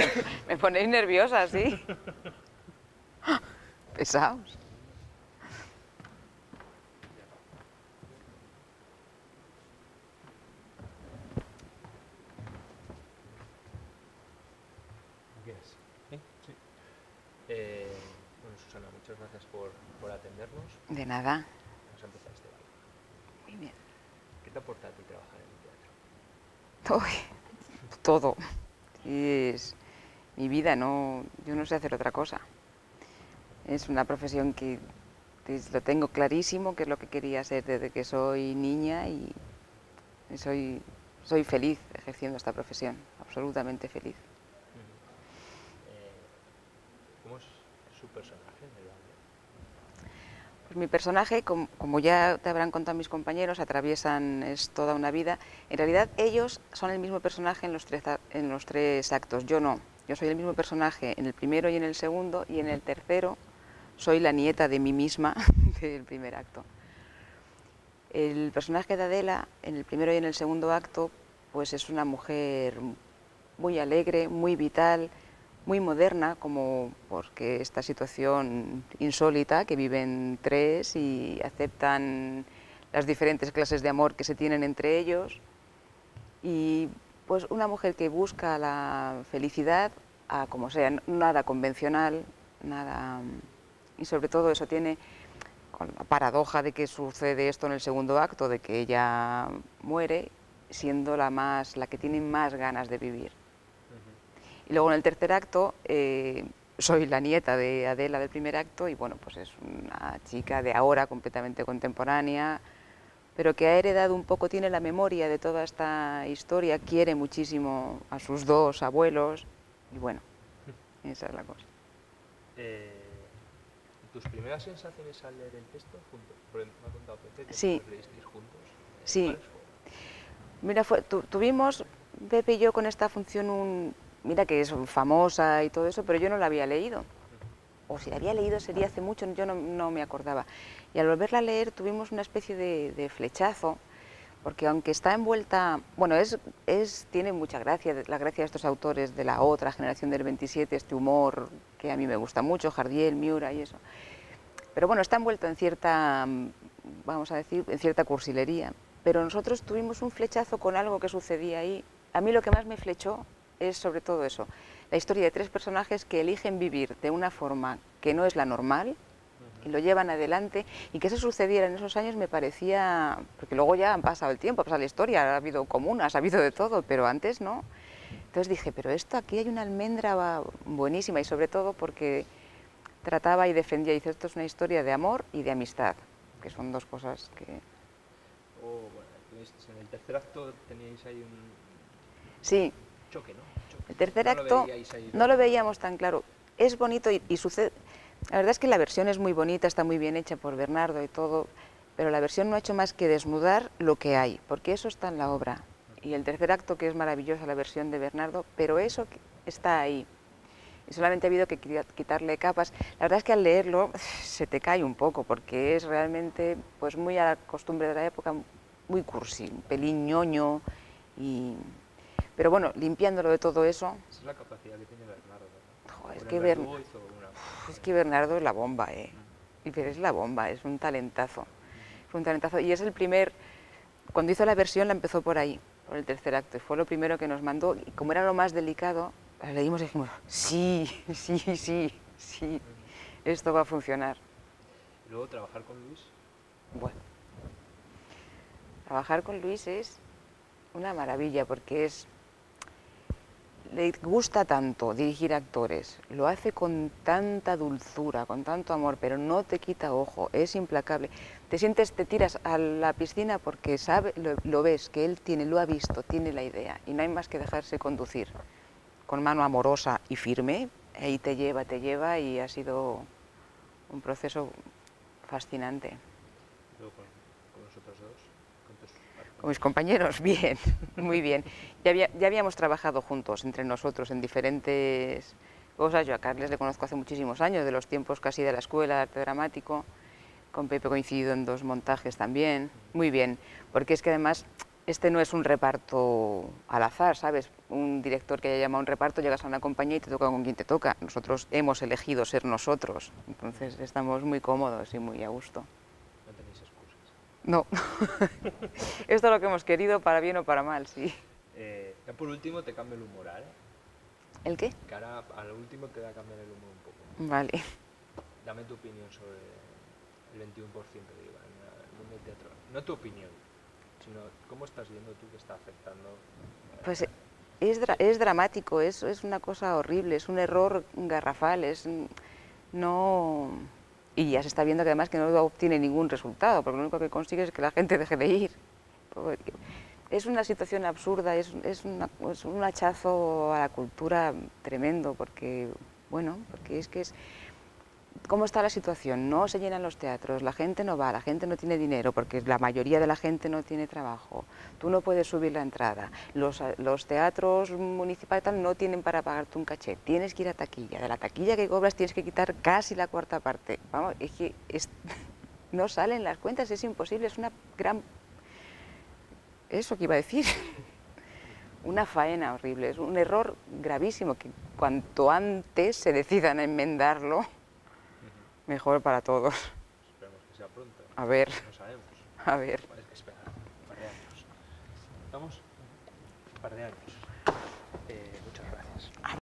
Me ponéis nerviosa, ¿sí? Pesaos. Sí. Eh, bueno, Susana, muchas gracias por, por atendernos. De nada. Vamos a empezar este baile. Muy bien. ¿Qué te aporta a ti trabajar en el teatro? Uy, todo. Es mi vida, no, yo no sé hacer otra cosa. Es una profesión que lo tengo clarísimo, que es lo que quería ser desde que soy niña y soy, soy feliz ejerciendo esta profesión, absolutamente feliz. Eh, ¿Cómo es su personaje en el? Pues mi personaje, com- como, ya te habrán contado mis compañeros, atraviesan es toda una vida. En realidad ellos son el mismo personaje en los, tres, en los tres actos, yo no. Yo soy el mismo personaje en el primero y en el segundo, y en el tercero soy la nieta de mí misma del primer acto. El personaje de Adela, en el primero y en el segundo acto, pues es una mujer muy alegre, muy vital, muy moderna, como porque esta situación insólita que viven tres y aceptan las diferentes clases de amor que se tienen entre ellos. Y pues una mujer que busca la felicidad a como sea, nada convencional, nada... Y sobre todo eso tiene con la paradoja de que sucede esto en el segundo acto, de que ella muere siendo la más, la que tiene más ganas de vivir. Y luego en el tercer acto eh, soy la nieta de Adela del primer acto y bueno, pues es una chica de ahora completamente contemporánea, pero que ha heredado un poco, tiene la memoria de toda esta historia, quiere muchísimo a sus dos abuelos y bueno, esa es la cosa. Eh, ¿Tus primeras sensaciones al leer el texto juntos? Porque me ha contado Pepe que Sí. leísteis juntos. Sí. Mira, fue- tu- tuvimos, Pepe y yo, con esta función un... Mira que es famosa y todo eso, pero yo no la había leído. O si la había leído sería hace mucho, yo no, me acordaba. Y al volverla a leer tuvimos una especie de, flechazo, porque aunque está envuelta... Bueno, es, es, tiene mucha gracia, la gracia de estos autores de la otra generación del 27, este humor que a mí me gusta mucho, Jardiel, Miura y eso. Pero bueno, está envuelto en cierta, vamos a decir, en cierta cursilería. Pero nosotros tuvimos un flechazo con algo que sucedía ahí. A mí lo que más me flechó es sobre todo eso, la historia de tres personajes que eligen vivir de una forma que no es la normal y lo llevan adelante y que eso sucediera en esos años me parecía, porque luego ya han pasado el tiempo, ha pasado la historia, ha habido comunas, ha habido de todo, pero antes no. Entonces dije, pero esto aquí hay una almendra buenísima y sobre todo porque trataba y defendía, dice, esto es una historia de amor y de amistad, que son dos cosas que... O, bueno, en el tercer acto teníais ahí un Sí, choque, ¿no? El tercer No acto ahí no lo veíamos tan claro. Es bonito y, y sucede... La verdad es que la versión es muy bonita, está muy bien hecha por Bernardo y todo, pero la versión no ha hecho más que desnudar lo que hay, porque eso está en la obra. Y el tercer acto, que es maravillosa la versión de Bernardo, pero eso está ahí. Y solamente ha habido que quita- quitarle capas. La verdad es que al leerlo se te cae un poco, porque es realmente pues muy a la costumbre de la época, muy cursi, un pelín ñoño. Y... Pero bueno, limpiándolo de todo eso, Esa es la capacidad que tiene Bernardo. ¿no? Joder, es que Bern- es Bernardo es la bomba, ¿eh? Y pero es la bomba, es un talentazo. Es un talentazo. Y es el primer. Cuando hizo la versión la empezó por ahí, por el tercer acto. Y fue lo primero que nos mandó. Y como era lo más delicado, la leímos y dijimos: sí, sí, sí, sí. Esto va a funcionar. Y luego trabajar con Luis. Bueno. Trabajar con Luis es una maravilla porque es. Le gusta tanto dirigir actores, lo hace con tanta dulzura, con tanto amor, pero no te quita ojo, es implacable. Te sientes, te tiras a la piscina porque sabe, lo, ves, que él tiene, lo ha visto, tiene la idea, y no hay más que dejarse conducir con mano amorosa y firme, ahí te lleva, te lleva, y ha sido un proceso fascinante. Con, dos. Con mis compañeros, bien, muy bien. Ya, ya habíamos trabajado juntos entre nosotros en diferentes cosas. Yo a Carles le conozco hace muchísimos años, de los tiempos casi de la escuela de arte dramático. Con Pepe coincidido en dos montajes también. Muy bien, porque es que además este no es un reparto al azar, ¿sabes? Un director que haya llamado a un reparto, llegas a una compañía y te toca con quien te toca. Nosotros hemos elegido ser nosotros, entonces estamos muy cómodos y muy a gusto. No esto es lo que hemos querido, para bien o para mal, sí. Eh, ya por último te cambio el humor, ¿eh? ¿El qué? Que ahora al último te da a cambiar el humor un poco. Vale. Dame tu opinión sobre el 21% de IVA en el mundo del teatro. No tu opinión, sino cómo estás viendo tú que está afectando. Pues es, dra- es dramático, es, es una cosa horrible, es un error garrafal, es no... Y ya se está viendo que además que no obtiene ningún resultado, porque lo único que consigue es que la gente deje de ir. Es una situación absurda, es, es, una- es un hachazo a la cultura tremendo, porque, bueno, porque es que es... ¿Cómo está la situación? No se llenan los teatros, la gente no va, la gente no tiene dinero porque la mayoría de la gente no tiene trabajo. Tú no puedes subir la entrada. Los, teatros municipales no tienen para pagarte un caché. Tienes que ir a taquilla. De la taquilla que cobras tienes que quitar casi la cuarta parte. Vamos, es que es- no salen las cuentas, es imposible, es una gran... Eso que iba a decir. Una faena horrible, es un error gravísimo que cuanto antes se decidan a enmendarlo, mejor para todos. Esperemos que sea pronto. A ver, No sabemos. a ver. Vale, espera, un par de años. ¿Estamos? Un par de años.